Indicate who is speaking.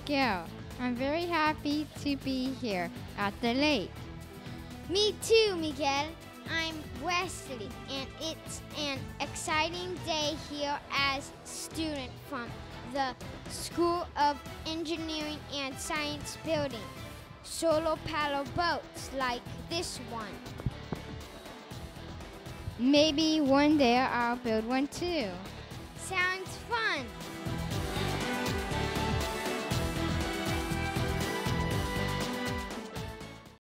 Speaker 1: Miguel. I'm very happy to be here at the lake.
Speaker 2: Me too, Miguel. I'm Wesley, and it's an exciting day here as student from the School of Engineering and Science building. Solo paddle boats like this one.
Speaker 1: Maybe one day I'll build one too.
Speaker 2: Sounds fun.